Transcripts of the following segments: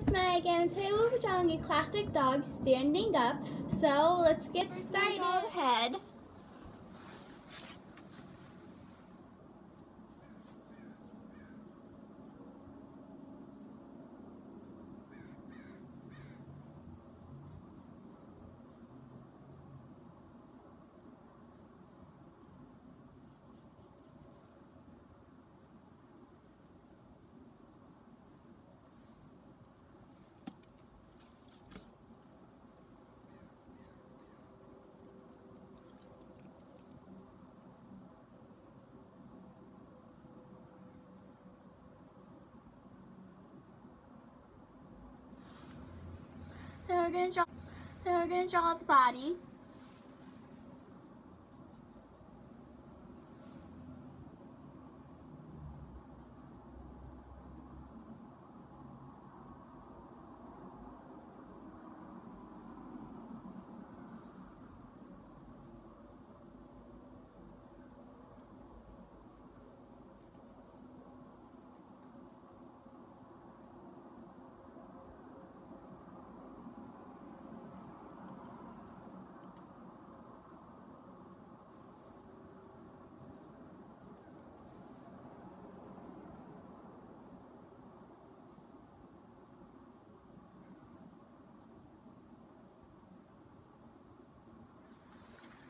it's Megan. Today we'll be drawing a classic dog standing up. So let's get started. Head. Then we're gonna draw. Then we're gonna draw the body.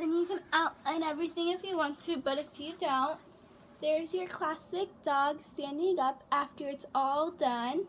Then you can outline everything if you want to, but if you don't, there's your classic dog standing up after it's all done.